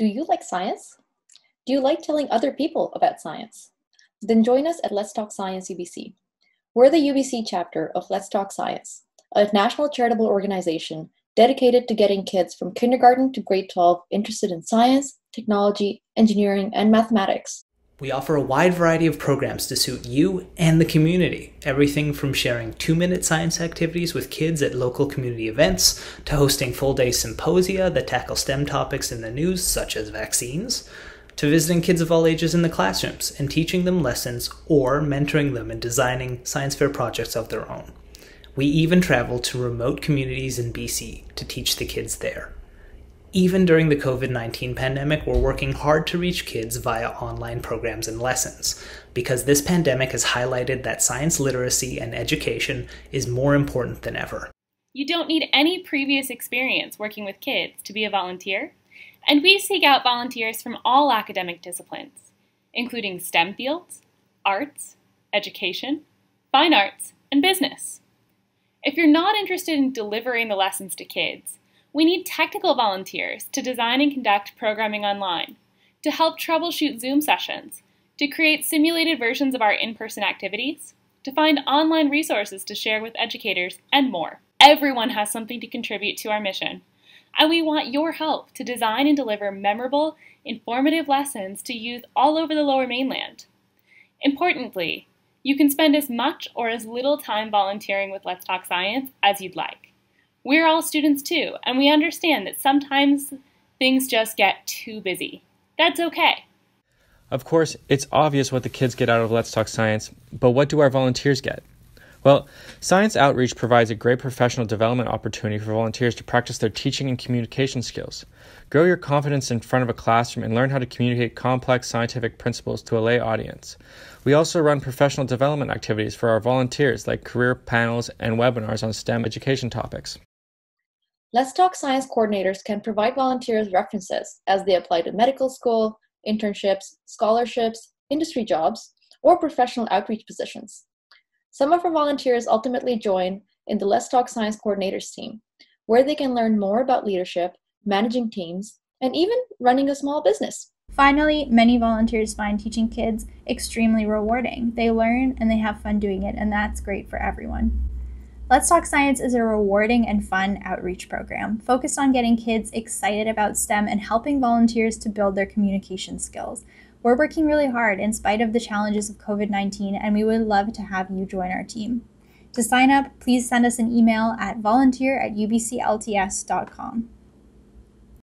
Do you like science? Do you like telling other people about science? Then join us at Let's Talk Science UBC. We're the UBC chapter of Let's Talk Science, a national charitable organization dedicated to getting kids from kindergarten to grade 12 interested in science, technology, engineering, and mathematics. We offer a wide variety of programs to suit you and the community. Everything from sharing two minute science activities with kids at local community events, to hosting full day symposia that tackle STEM topics in the news, such as vaccines, to visiting kids of all ages in the classrooms and teaching them lessons or mentoring them in designing science fair projects of their own. We even travel to remote communities in BC to teach the kids there. Even during the COVID 19 pandemic, we're working hard to reach kids via online programs and lessons, because this pandemic has highlighted that science literacy and education is more important than ever. You don't need any previous experience working with kids to be a volunteer, and we seek out volunteers from all academic disciplines, including STEM fields, arts, education, fine arts, and business. If you're not interested in delivering the lessons to kids, we need technical volunteers to design and conduct programming online, to help troubleshoot Zoom sessions, to create simulated versions of our in person activities, to find online resources to share with educators, and more. Everyone has something to contribute to our mission, and we want your help to design and deliver memorable, informative lessons to youth all over the lower mainland. Importantly, you can spend as much or as little time volunteering with Let's Talk Science as you'd like. We're all students too, and we understand that sometimes things just get too busy. That's okay. Of course, it's obvious what the kids get out of Let's Talk Science, but what do our volunteers get? Well, Science Outreach provides a great professional development opportunity for volunteers to practice their teaching and communication skills. Grow your confidence in front of a classroom and learn how to communicate complex scientific principles to a lay audience. We also run professional development activities for our volunteers, like career panels and webinars on STEM education topics. Let's Talk Science coordinators can provide volunteers references as they apply to medical school, internships, scholarships, industry jobs, or professional outreach positions. Some of our volunteers ultimately join in the Let's Talk Science coordinators team, where they can learn more about leadership, managing teams, and even running a small business. Finally, many volunteers find teaching kids extremely rewarding. They learn and they have fun doing it, and that's great for everyone. Let's Talk Science is a rewarding and fun outreach program focused on getting kids excited about STEM and helping volunteers to build their communication skills. We're working really hard in spite of the challenges of COVID 19, and we would love to have you join our team. To sign up, please send us an email at volunteer at ubclts.com.